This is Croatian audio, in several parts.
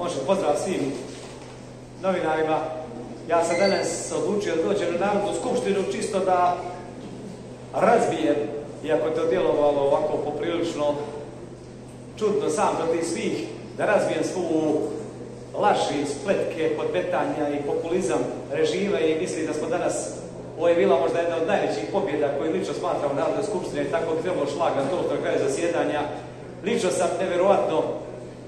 Može, pozdrav svim novinarima. Ja sam danas odlučio da dođem na Narodnu skupštinu čisto da razbijem, iako je to djelovalo ovako poprilično čudno sam protiv svih, da razbijem svu laži, spletke, podmetanja i populizam režima i mislim da smo danas ovo je bila možda jedna od najvećih pobjeda koju lično smatram u Narodnoj skupštini, tako bi trebalo to do zasjedanja. Lično sam nevjerojatno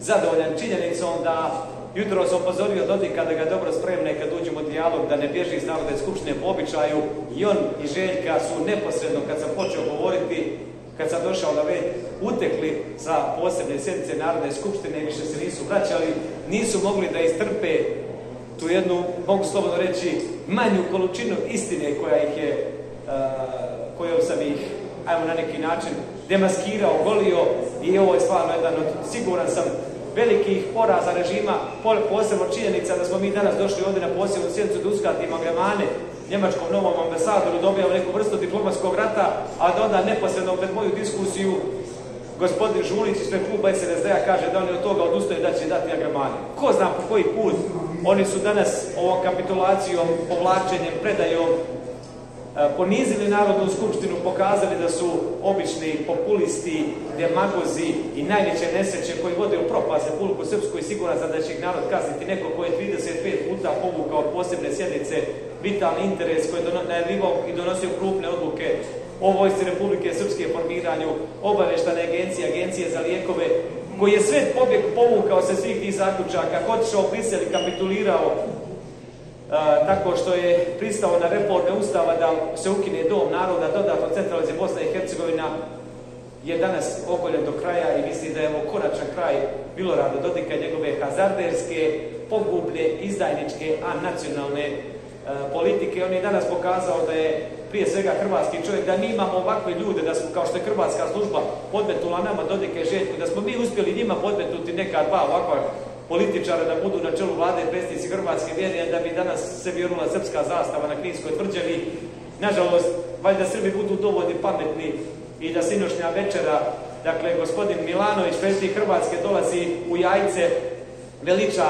zadovoljan činjenicom da jutro sam upozorio Dodika da ga dobro spremne kad uđemo u dijalog, da ne bježi iz Narodne skupštine po običaju. I on i Željka su neposredno kad sam počeo govoriti, kad sam došao na red, utekli sa posebne sjednice Narodne skupštine i više se nisu vraćali, nisu mogli da istrpe tu jednu, mogu slobodno reći, manju količinu istine koja ih je, kojom sam ih, ajmo na neki način, demaskirao, golio i ovo je stvarno jedan od, siguran sam, velikih poraza režima, posebno činjenica da smo mi danas došli ovdje na posebnu sjednicu da uskratimo gremane njemačkom novom ambasadoru, dobijamo neku vrstu diplomatskog rata, a da onda neposredno pred moju diskusiju gospodin Žulić iz kluba SNSD-a kaže da oni od toga odustaju da će dati agremane. Ko zna po koji put oni su danas ovom kapitulacijom, povlačenjem, predajom ponizili Narodnu skupštinu, pokazali da su obični populisti, demagozi i najveće neseće koji vode u propast Republiku Srpsku i siguran sam da će ih narod kazniti. Neko koji je 35 puta povukao posebne sjednice vitalni interes koji je najavljivao i donosio krupne odluke o vojsci Republike Srpske formiranju, obaveštane agencije, agencije za lijekove, koji je sve pobjeg povukao se svih tih zaključaka, otišao u Brisel i kapitulirao tako što je pristao na reforme Ustava da se ukine dom naroda, dodatno centralize Bosna i Hercegovina, je danas ogoljen do kraja i misli da je ovo konačan kraj Milorada Dodika njegove hazarderske, pogubne, izdajničke, a nacionalne politike. On je danas pokazao da je prije svega hrvatski čovjek, da mi imamo ovakve ljude, da smo, kao što je hrvatska služba podmetula nama Dodike Željku, da smo mi uspjeli njima podmetnuti neka dva ovakva političara da budu na čelu vlade predsjednici Hrvatske vjeri, da bi danas se vjerula srpska zastava na Kninskoj tvrđavi. Nažalost, valjda Srbi budu dovoljni pametni i da sinošnja večera, dakle, gospodin Milanović, predsjednik Hrvatske, dolazi u jajce, veliča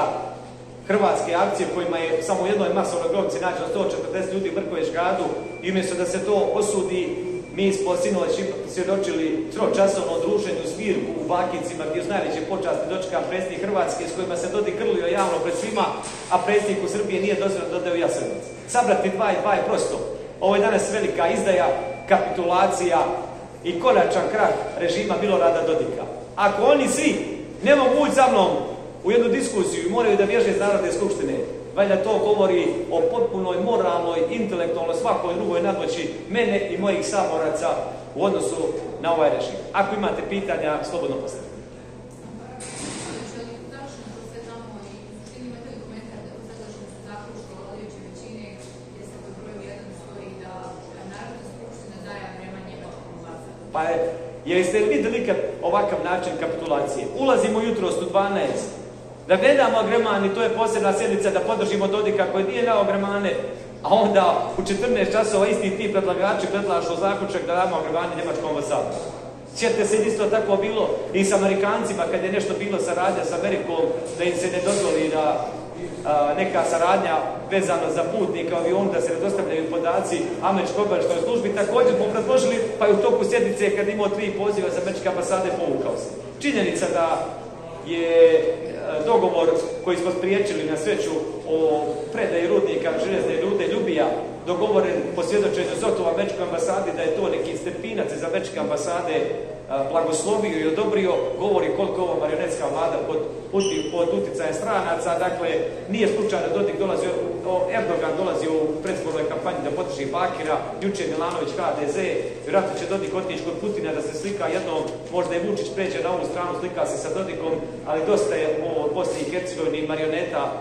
hrvatske akcije kojima je samo u jednoj masovnoj grobci nađeno 140 ljudi u Mrković gradu i umjesto da se to osudi mi smo sinoć svjedočili tročasovno druženju svirku u Bakincima gdje uz najveće počasti dočeka predsjednik Hrvatske s kojima se Dodik grlio javno pred svima, a predsjedniku Srbije nije dozvoljeno dodaju Jasenovac. Sabrati dva i dva je prosto. Ovo je danas velika izdaja, kapitulacija i konačan krah režima Milorada Dodika. Ako oni svi ne mogu ući za mnom u jednu diskusiju i moraju da bježe iz Narodne skupštine, Valjda to govori o potpunoj moralnoj, intelektualnoj, svakoj drugoj nadmoći mene i mojih saboraca u odnosu na ovaj režim. Ako imate pitanja, slobodno postavite. Pa je, jeste li vidjeli ovakav način kapitulacije? Ulazimo jutro u 12, da ne damo agremani, to je posebna sjednica da podržimo Dodika koji nije dao agremane, a onda u 14 časova isti ti predlagači predlažu zaključak da damo agremani Njemačkom ambasadu. Sjetite se isto tako bilo i s Amerikancima kad je nešto bilo saradnja s Amerikom da im se ne dozvoli da neka saradnja vezano za putnika avionu da se ne dostavljaju podaci američkoj obavještajnoj službi. Također smo predložili pa i u toku sjednice kad imao tri poziva za američke ambasade povukao se. Činjenica da je dogovor koji smo spriječili na sveću o predaji rudnika željezne rude Ljubija dogovoren po svjedočenju Zotu američkoj ambasadi da je to neki stepinac iz američke ambasade blagoslovio i odobrio, govori koliko ova marionetska vlada pod, pod utjecajem stranaca, dakle nije slučajno Dodik dolazi, Erdogan dolazi u predizbornoj kampanji da podrži Bakira, jučer Milanović HDZ, vjerojatno će Dodik otići kod Putina da se slika jednom, možda i Vučić pređe na ovu stranu, slika se sa Dodikom, ali dosta je Bosni i Hercegovini marioneta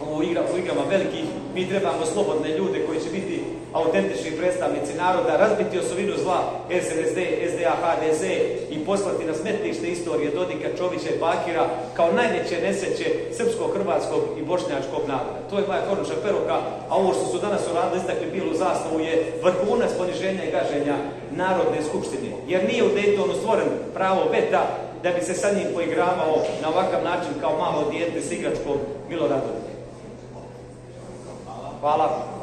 u, igra, u igrama velikih, mi trebamo slobodne ljude koji će biti autentični predstavnici naroda, razbiti osovinu zla SNSD, SDA, HDZ i poslati na smetlište istorije Dodika, Čovića i Bakira kao najveće neseće srpskog, hrvatskog i bošnjačkog naroda. To je moja koruča peruka, a ovo što su danas uradili istakli bilu zastavu je vrhunac poniženja i gaženja Narodne skupštine. Jer nije u Daytonu stvoren pravo veta da bi se sa njim poigravao na ovakav način kao malo dijete s igračkom Miloradom. Hvala.